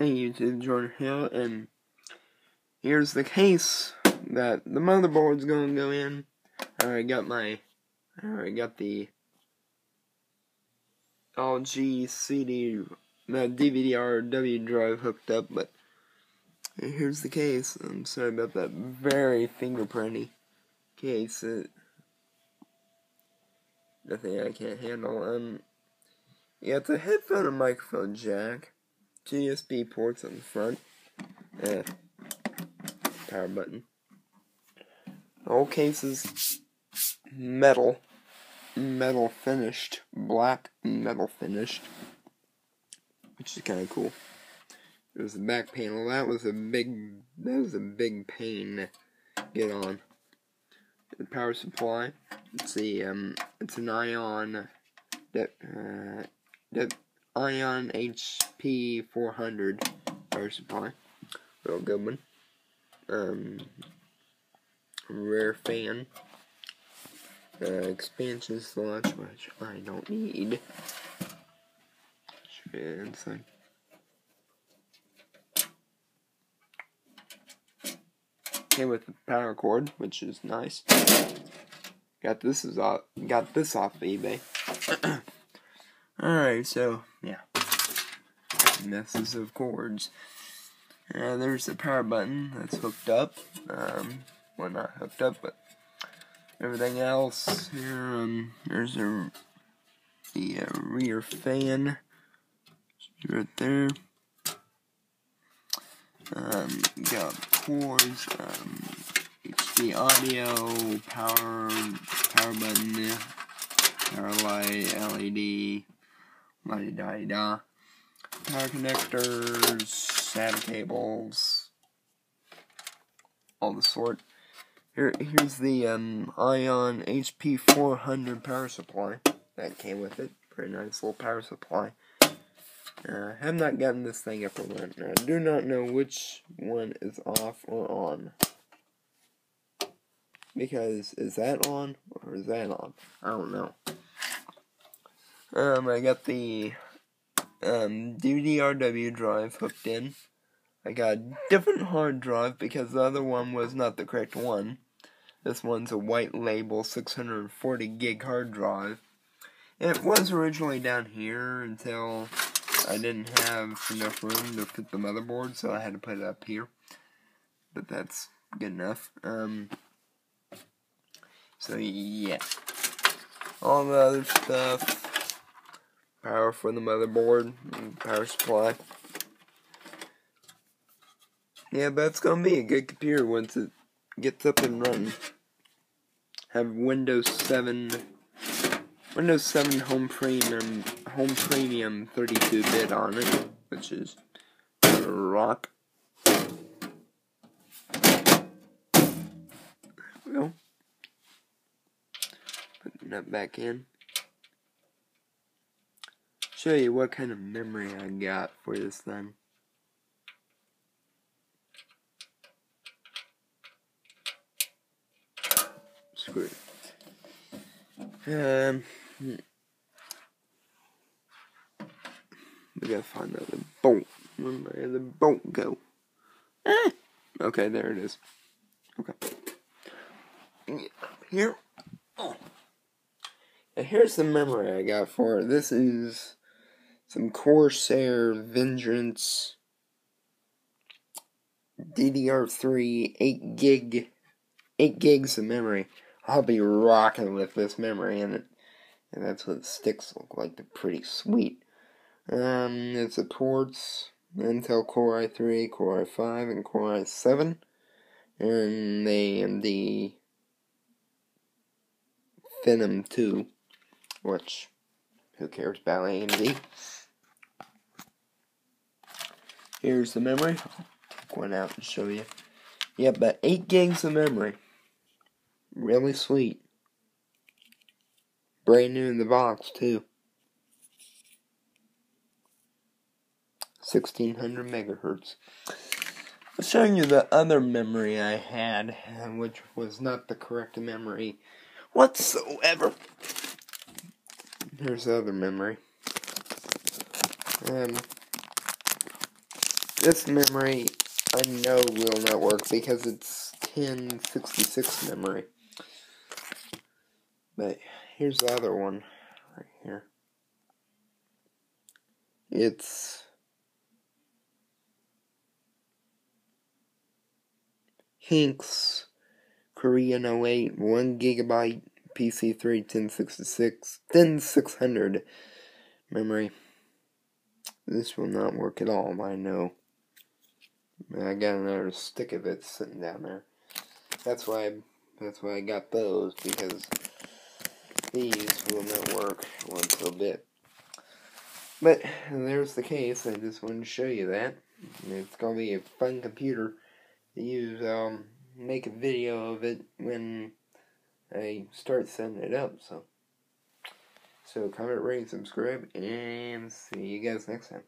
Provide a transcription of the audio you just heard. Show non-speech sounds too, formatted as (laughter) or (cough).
Hey YouTube, Jordan Hill, and here's the case that the motherboard's gonna go in. I already got my, I already got the LG CD, the DVD-RW drive hooked up, but here's the case. I'm sorry about that very fingerprinty case. It, nothing I can't handle. Um, yeah, it's a headphone and microphone jack. USB ports on the front. Eh, power button. All cases metal. Metal finished. Black metal finished. Which is kind of cool. There's the back panel. That was a big, that was a big pain get on. The power supply. It's a, um, it's an ion that, uh, that Ion HP 400 power supply. Real good one. Um, rare fan. Uh, expansion slot, which I don't need. Should. Came with the power cord, which is nice. Got this is off. Got this off eBay. (clears throat) Alright, so, yeah. Messes of cords. Uh, there's the power button that's hooked up. Um, well, not hooked up, but everything else here. Um, there's a the uh, rear fan right there. Um, got cords, um, HD audio, power, power button, power light, LED, la da da. Power connectors, SATA cables, all the sort. Here, here's the um, Ion HP 400 power supply that came with it. Pretty nice little power supply. Uh, have not gotten this thing up and running. I do not know which one is off or on. Because, is that on, or is that on? I don't know. Um, I got the um, DVD-RW drive hooked in. I got a different hard drive because the other one was not the correct one. This one's a white label 640 gig hard drive. It was originally down here until I didn't have enough room to fit the motherboard, so I had to put it up here. But that's good enough. Um, so yeah, all the other stuff power for the motherboard, power supply. Yeah, but it's gonna be a good computer once it gets up and running. Have Windows 7, Windows 7 Home Premium, Home Premium 32-bit on it, which is rock. There we go. Putting that back in show you what kind of memory I got for this thing. Screw it. Um, we gotta find the bolt. Where the bolt go? Ah! Okay, there it is. Okay. Here. Oh. And here's the memory I got for it. This is some Corsair Vengeance DDR3 8 gig 8 gigs of memory. I'll be rocking with this memory in it. And that's what the sticks look like. They're pretty sweet. Um, it supports Intel Core i3, Core i5, and Core i7. And AMD Phenom 2, which, who cares about AMD? Here's the memory. I'll take one out and show you. Yeah, but 8 gigs of memory. Really sweet. Brand new in the box, too. 1600 megahertz. I'm showing you the other memory I had, which was not the correct memory whatsoever. Here's the other memory. Um, This memory I know will not work because it's 1066 memory. But here's the other one right here. It's Hynix Korean 08 1 gigabyte PC3 1066 10600 memory. This will not work at all, I know. I got another stick of it sitting down there. That's why that's why I got those because these will not work one little bit. But there's the case. I just wanted to show you that. It's gonna be a fun computer to use. Um, make a video of it when I start setting it up. So, so comment, rate, subscribe, and see you guys next time.